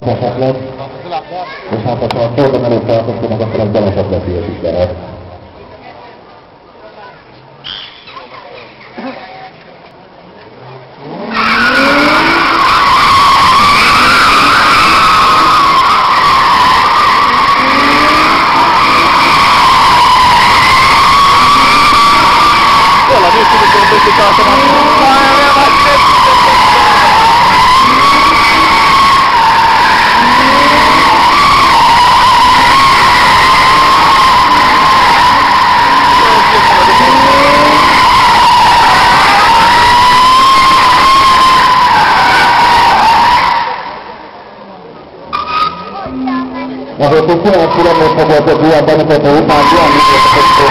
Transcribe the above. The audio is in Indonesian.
Pasatlan bersama Santo dengan Bola na vyokukuwa na kila mmoja kwa kwa kwa kwa kwa kwa kwa kwa